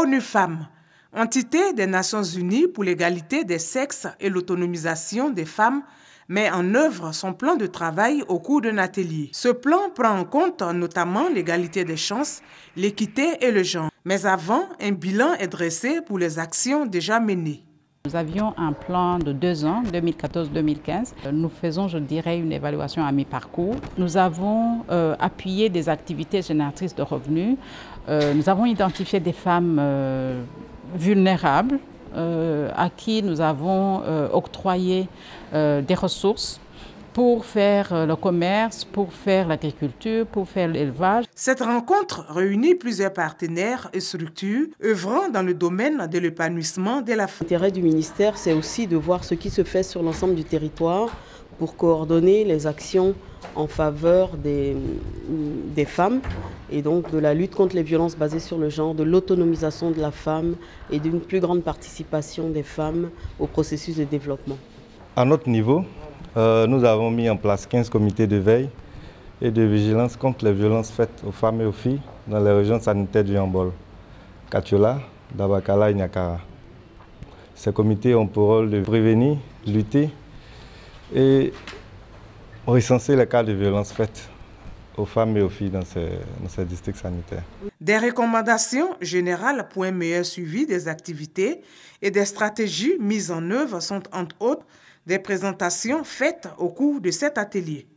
ONU Femmes, entité des Nations Unies pour l'égalité des sexes et l'autonomisation des femmes, met en œuvre son plan de travail au cours d'un atelier. Ce plan prend en compte notamment l'égalité des chances, l'équité et le genre. Mais avant, un bilan est dressé pour les actions déjà menées. Nous avions un plan de deux ans, 2014-2015. Nous faisons, je dirais, une évaluation à mi-parcours. Nous avons euh, appuyé des activités génératrices de revenus. Euh, nous avons identifié des femmes euh, vulnérables à qui nous avons octroyé des ressources pour faire euh, le commerce, pour faire l'agriculture, pour faire l'élevage. Cette rencontre réunit plusieurs partenaires et structures œuvrant dans le domaine de l'épanouissement de la femme. L'intérêt du ministère, c'est aussi de voir ce qui se fait sur l'ensemble du territoire pour coordonner les actions en faveur des, des, femmes et donc de la lutte contre les violences basées sur le genre, de l'autonomisation de la femme et d'une plus grande participation des femmes au processus de développement. À notre niveau, euh, nous avons mis en place 15 comités de veille et de vigilance contre les violences faites aux femmes et aux filles dans les régions sanitaires du Yambol, Katiola, Dabakala et Nyakara. Ces comités ont pour rôle de prévenir, lutter et recenser les cas de violences faites aux femmes et aux filles dans ces, dans ces districts sanitaires. Des recommandations générales pour un meilleur suivi des activités et des stratégies mises en œuvre sont entre autres des présentations faites au cours de cet atelier.